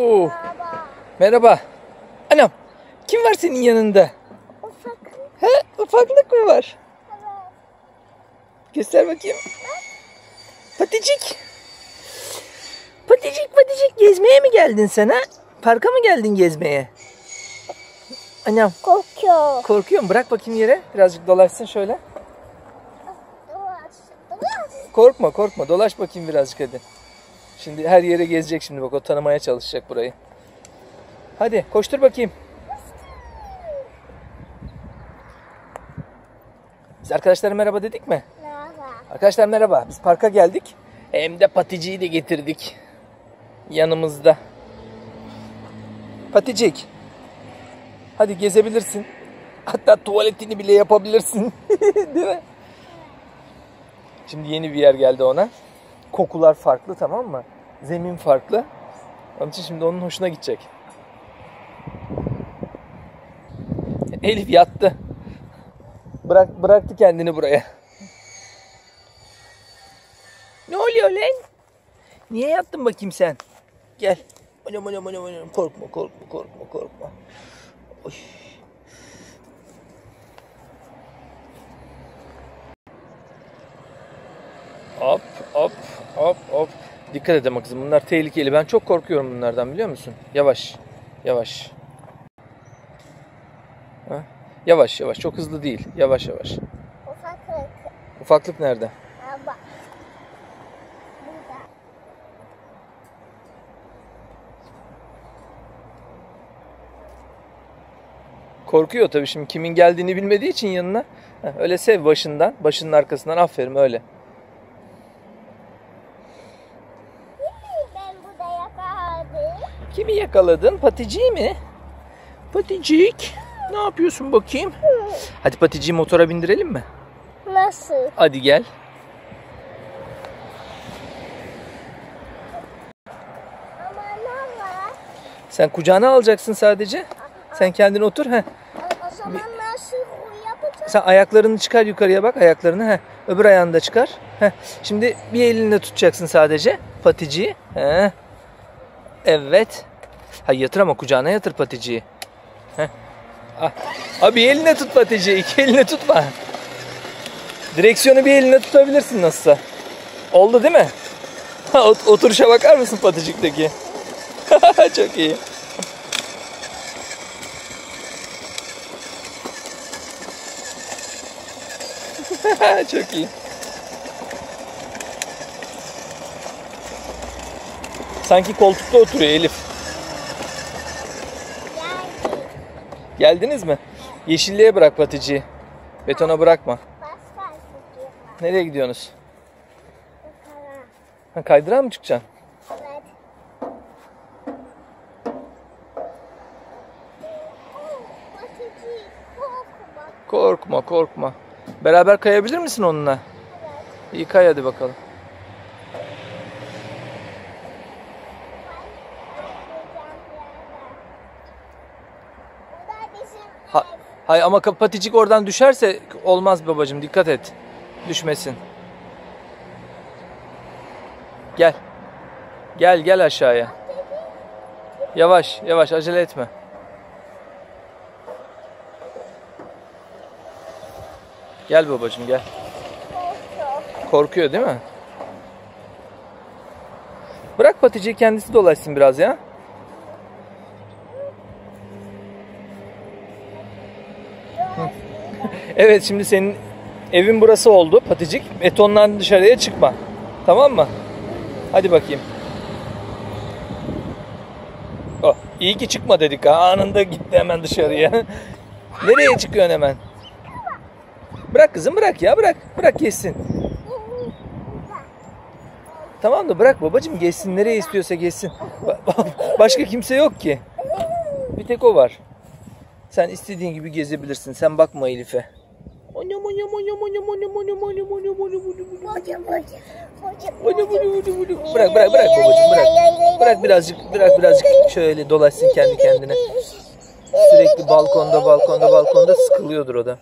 Oo. Baba. Merhaba. Anam. Kim var senin yanında? Ufak. He? Ufaklık mı var? Evet. Göster bakayım. Paticik. Paticik paticik gezmeye mi geldin sen ha? Parka mı geldin gezmeye? Anam Kokuyor. korkuyorum. Bırak bakayım yere. Birazcık dolaşsın şöyle. Dolaş. Dolaş. Korkma korkma. Dolaş bakayım birazcık hadi. Şimdi her yere gezecek şimdi bak o tanımaya çalışacak burayı. Hadi koştur bakayım. Biz arkadaşlara merhaba dedik mi? Merhaba. Arkadaşlar merhaba. Biz parka geldik. Hem de paticiyi de getirdik. Yanımızda. Paticik. Hadi gezebilirsin. Hatta tuvaletini bile yapabilirsin. Değil mi? Şimdi yeni bir yer geldi ona. Kokular farklı tamam mı? Zemin farklı. Onun için şimdi onun hoşuna gidecek. Elif yattı. Bırak, bıraktı kendini buraya. Ne oluyor lan? Niye yattın bakayım sen? Gel. Anam anam anam anam. Korkma korkma korkma korkma. Oy. Hop hop hop hop. Dikkat et ama kızım bunlar tehlikeli. Ben çok korkuyorum bunlardan biliyor musun? Yavaş. Yavaş. Ha? Yavaş yavaş. Çok hızlı değil. Yavaş yavaş. Ufaklık. Ufaklık nerede? Baba. Korkuyor tabii şimdi kimin geldiğini bilmediği için yanına. Öyle sev başından, başının arkasından aferin öyle. Ben burada yakaladım. Kimi yakaladın? Paticiyi mi? Paticik. Ne yapıyorsun bakayım? Hadi Paticiyi motora bindirelim mi? Nasıl? Hadi gel. Sen kucağına alacaksın sadece. Sen kendin otur. Heh. O, zaman nasıl yapacağım? Sen ayaklarını çıkar yukarıya bak ayaklarını. Heh. Öbür ayağını da çıkar. Heh. Şimdi bir elinle tutacaksın sadece paticiyi. Heh. Evet. Ha yatır ama kucağına yatır paticiyi. Heh. Ah. Abi eline tut paticiyi. iki eline tutma. Direksiyonu bir eline tutabilirsin nasılsa. Oldu değil mi? Ot- oturuşa bakar mısın paticikteki? Çok iyi. Çok iyi. Sanki koltukta oturuyor Elif. Geldiniz mi? Yeşilliğe bırak Patici. Betona bırakma. Nereye gidiyorsunuz? Ha, kaydırağa mı çıkacaksın? Korkma korkma. Beraber kayabilir misin onunla? Evet. İyi kay hadi bakalım. Bu da bizim Ha, hay ama paticik oradan düşerse olmaz babacığım dikkat et. Düşmesin. Gel. Gel gel aşağıya. Yavaş yavaş acele etme. Gel babacığım gel. korkuyor. Değil mi? Bırak Patici'yi kendisi dolaşsın biraz ya. Evet şimdi senin evin burası oldu Paticik. Betondan dışarıya çıkma. Tamam mı? Hadi bakayım. Oh, iyi ki çıkma dedik ha. Anında gitti hemen dışarıya. Nereye çıkıyorsun hemen? Bırak kızım bırak ya bırak. Bırak geçsin. Tamam da bırak babacığım geçsin nereye istiyorsa geçsin. Ba- Başka kimse yok ki. Bir tek o var. Sen istediğin gibi gezebilirsin. Sen bakma Elif'e. Bırak bırak bırak babacığım bırak. Bırak birazcık bırak birazcık şöyle dolaşsın kendi kendine. Sürekli balkonda balkonda balkonda sıkılıyordur o da.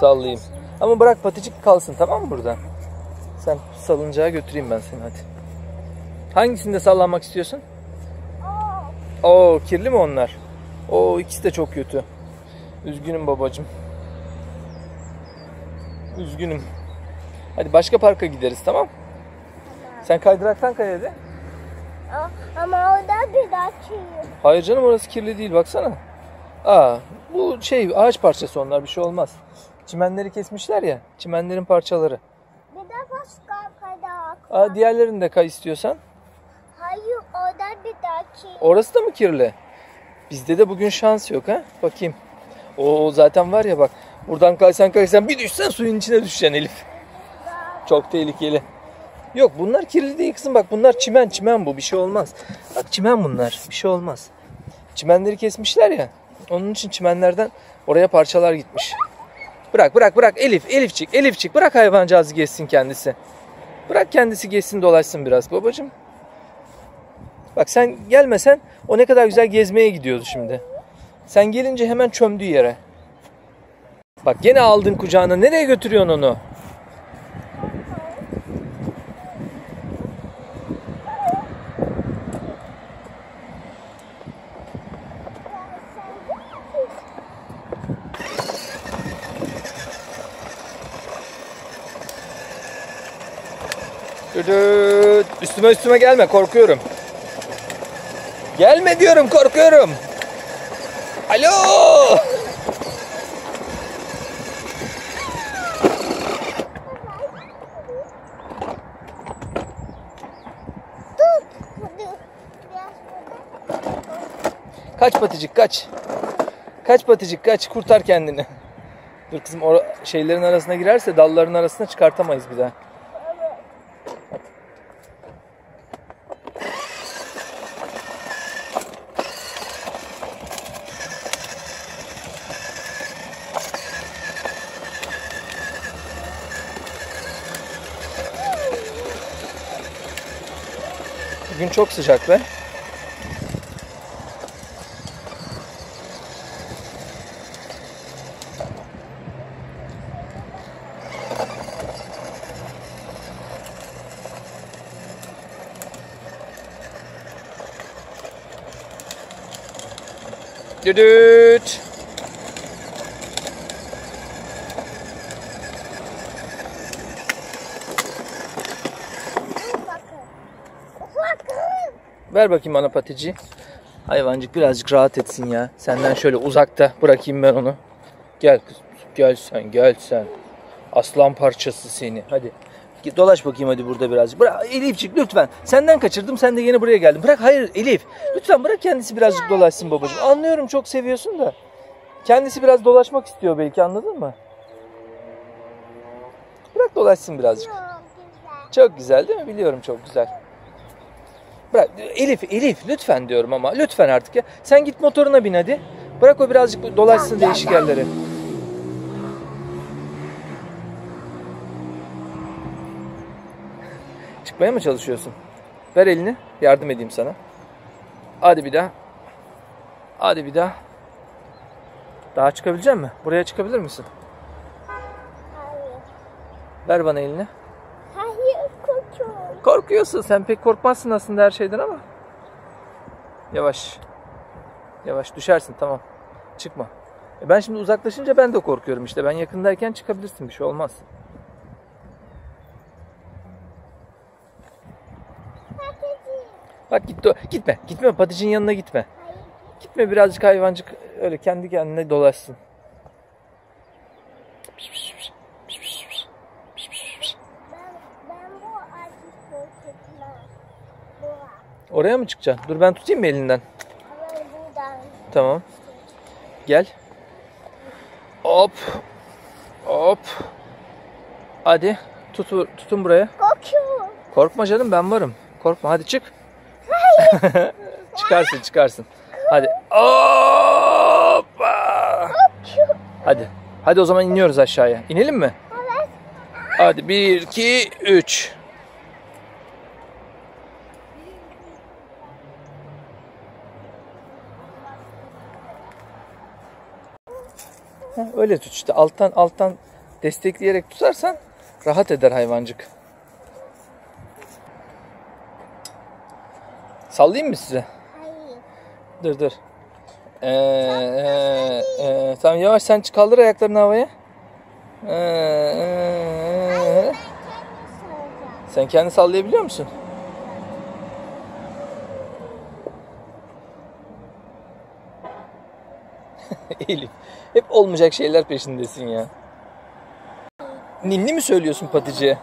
Sallayayım. Ama bırak paticik kalsın tamam mı burada? Sen salıncağa götüreyim ben seni hadi. Hangisinde sallanmak istiyorsun? Oo. Kirli mi onlar? Oo ikisi de çok kötü. Üzgünüm babacım. Üzgünüm. Hadi başka parka gideriz tamam? Sen kaydıraktan kay hadi. Ama orada bir daha çiğ. Hayır canım orası kirli değil baksana. Aa bu şey ağaç parçası onlar bir şey olmaz. Çimenleri kesmişler ya. Çimenlerin parçaları. De başka kadar. Aa diğerlerini de kay istiyorsan. Hayır orada bir daha çiğ. Orası da mı kirli? Bizde de bugün şans yok ha. Bakayım. O zaten var ya bak. Buradan kaysan kaysan bir düşsen suyun içine düşeceksin Elif. Çok tehlikeli. Yok bunlar kirli değil kızım bak bunlar çimen çimen bu bir şey olmaz. Bak çimen bunlar bir şey olmaz. Çimenleri kesmişler ya. Onun için çimenlerden oraya parçalar gitmiş. Bırak bırak bırak Elif Elifçik Elifçik bırak hayvancağızı geçsin kendisi. Bırak kendisi geçsin dolaşsın biraz babacığım. Bak sen gelmesen o ne kadar güzel gezmeye gidiyordu şimdi. Sen gelince hemen çömdü yere. Bak gene aldın kucağına. Nereye götürüyorsun onu? Düdüt. Üstüme üstüme gelme korkuyorum. Gelme diyorum korkuyorum. Alo. Kaç paticik kaç. Kaç paticik kaç kurtar kendini. Dur kızım şeylerin arasına girerse dalların arasına çıkartamayız bir daha. Bugün çok sıcak be. Düdüt. Ver bakayım bana patici. Hayvancık birazcık rahat etsin ya. Senden şöyle uzakta bırakayım ben onu. Gel kızım. Gel sen gel sen. Aslan parçası seni. Hadi. Dolaş bakayım hadi burada birazcık. Bırak Elifçik lütfen. Senden kaçırdım sen de yine buraya geldin. Bırak hayır Elif. Lütfen bırak kendisi birazcık dolaşsın babacığım. Anlıyorum çok seviyorsun da. Kendisi biraz dolaşmak istiyor belki anladın mı? Bırak dolaşsın birazcık. Çok güzel. Çok güzel değil mi? Biliyorum çok güzel. Bırak Elif, Elif lütfen diyorum ama lütfen artık ya. Sen git motoruna bin hadi. Bırak o birazcık dolaşsın değişik yerlere. Çıkmaya mı çalışıyorsun? Ver elini. Yardım edeyim sana. Hadi bir daha. Hadi bir daha. Daha çıkabilecek misin? Buraya çıkabilir misin? Hayır. Ver bana elini. Hayır koçum. Korkuyorsun. Sen pek korkmazsın aslında her şeyden ama. Yavaş. Yavaş düşersin tamam. Çıkma. E ben şimdi uzaklaşınca ben de korkuyorum işte. Ben yakındayken çıkabilirsin bir şey olmaz. Bak git gitme. Gitme paticin yanına gitme. Gitme birazcık hayvancık öyle kendi kendine dolaşsın. Oraya mı çıkacaksın? Dur ben tutayım mı elinden? Tamam. Gel. Hop. Hop. Hadi. Tut, tutun buraya. Korkuyorum. Korkma canım ben varım. Korkma hadi çık. çıkarsın çıkarsın. Hadi. Hoppa. Hadi. Hadi o zaman iniyoruz aşağıya. İnelim mi? Evet. Hadi 1 2 3. Heh, öyle tut işte. Alttan alttan destekleyerek tutarsan rahat eder hayvancık. Sallayayım mı size? Hayır. Dur dur. Ee, ee, ee, tamam yavaş sen kaldır ayaklarını havaya. Ee, Soracağım. sen kendi sallayabiliyor musun? Elif. Hep olmayacak şeyler peşindesin ya. Ninni mi söylüyorsun paticiye?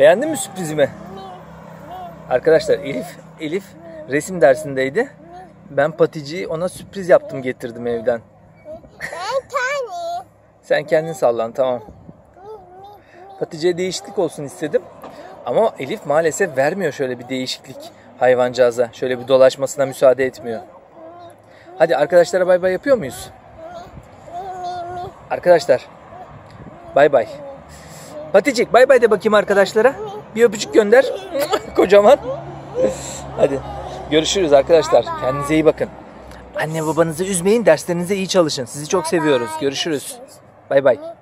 Beğendin mi sürprizimi? Arkadaşlar Elif Elif resim dersindeydi. Ben paticiyi ona sürpriz yaptım getirdim evden. Sen kendin sallan tamam. Paticiye değişiklik olsun istedim. Ama Elif maalesef vermiyor şöyle bir değişiklik hayvancağıza. Şöyle bir dolaşmasına müsaade etmiyor. Hadi arkadaşlara bay bay yapıyor muyuz? Arkadaşlar bay bay. Paticik bay bay de bakayım arkadaşlara. Bir öpücük gönder. Kocaman. Hadi görüşürüz arkadaşlar. Kendinize iyi bakın. Anne babanızı üzmeyin. Derslerinize iyi çalışın. Sizi çok seviyoruz. Görüşürüz. Bay bay.